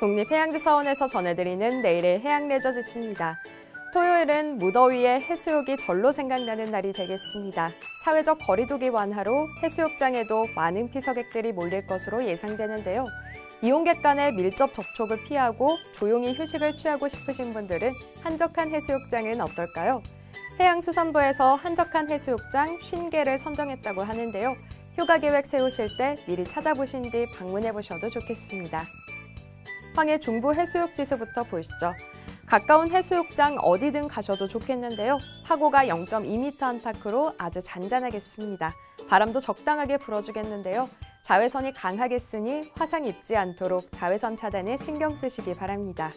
국립해양주서원에서 전해드리는 내일의 해양레저 지수입니다. 토요일은 무더위에 해수욕이 절로 생각나는 날이 되겠습니다. 사회적 거리두기 완화로 해수욕장에도 많은 피서객들이 몰릴 것으로 예상되는데요. 이용객 간의 밀접 접촉을 피하고 조용히 휴식을 취하고 싶으신 분들은 한적한 해수욕장은 어떨까요? 해양수산부에서 한적한 해수욕장 50개를 선정했다고 하는데요. 휴가 계획 세우실 때 미리 찾아보신 뒤 방문해 보셔도 좋겠습니다. 황해 중부 해수욕 지수부터 보시죠. 가까운 해수욕장 어디든 가셔도 좋겠는데요. 파고가 0.2m 안팎으로 아주 잔잔하겠습니다. 바람도 적당하게 불어주겠는데요. 자외선이 강하게 쓰니 화상 입지 않도록 자외선 차단에 신경 쓰시기 바랍니다.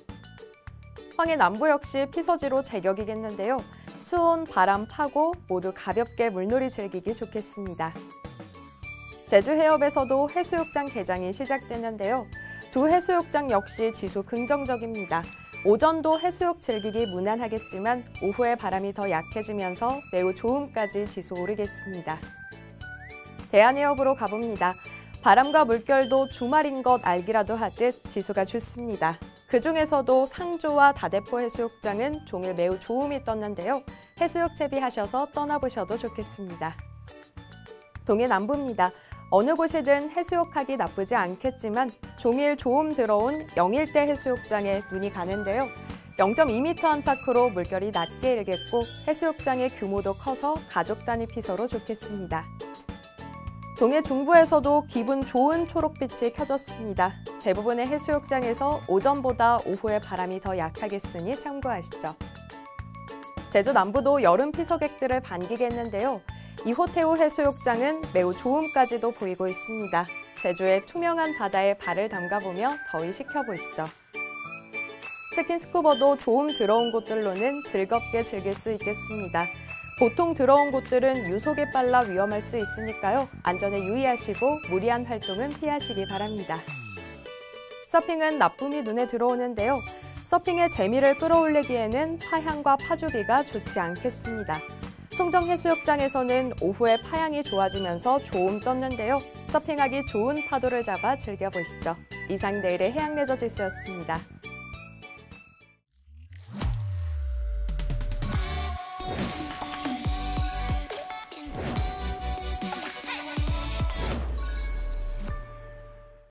황해 남부 역시 피서지로 제격이겠는데요. 수온, 바람, 파고 모두 가볍게 물놀이 즐기기 좋겠습니다. 제주 해협에서도 해수욕장 개장이 시작됐는데요. 두 해수욕장 역시 지수 긍정적입니다. 오전도 해수욕 즐기기 무난하겠지만 오후에 바람이 더 약해지면서 매우 좋음까지 지수 오르겠습니다. 대한해협으로 가봅니다. 바람과 물결도 주말인 것 알기라도 하듯 지수가 좋습니다. 그 중에서도 상조와 다대포 해수욕장은 종일 매우 좋음이 떴는데요. 해수욕 채비하셔서 떠나보셔도 좋겠습니다. 동해 남부입니다. 어느 곳이든 해수욕하기 나쁘지 않겠지만 종일 조음 들어온 영일대 해수욕장에 눈이 가는데요. 0.2m 안팎으로 물결이 낮게 일겠고 해수욕장의 규모도 커서 가족 단위 피서로 좋겠습니다. 동해 중부에서도 기분 좋은 초록빛이 켜졌습니다. 대부분의 해수욕장에서 오전보다 오후에 바람이 더 약하겠으니 참고하시죠. 제주 남부도 여름 피서객들을 반기겠는데요. 이호태우 해수욕장은 매우 좋음까지도 보이고 있습니다. 제주의 투명한 바다에 발을 담가보며 더위 식혀보시죠. 스킨스쿠버도 조음 들어온 곳들로는 즐겁게 즐길 수 있겠습니다. 보통 들어온 곳들은 유속에 빨라 위험할 수 있으니까요. 안전에 유의하시고 무리한 활동은 피하시기 바랍니다. 서핑은 나쁨이 눈에 들어오는데요. 서핑의 재미를 끌어올리기에는 파향과 파주기가 좋지 않겠습니다. 송정 해수욕장에서는 오후에 파양이 좋아지면서 조음 떴는데요. 서핑하기 좋은 파도를 잡아 즐겨보시죠. 이상 내일의 해양레저 지수였습니다.